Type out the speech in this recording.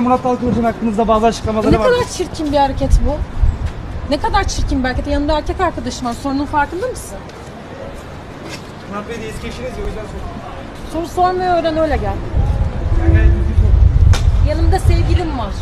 Murat Dalkılıç'ın hakkınızda bazı açıklamaları Ne var. kadar çirkin bir hareket bu. Ne kadar çirkin bir hareket. Yanında erkek arkadaşım var. Sorunun farkında mısın? Murat Bey de eski eşiniz ya o yüzden sordum. Soru sormayı öğren öyle gel. Yanımda sevgilim var.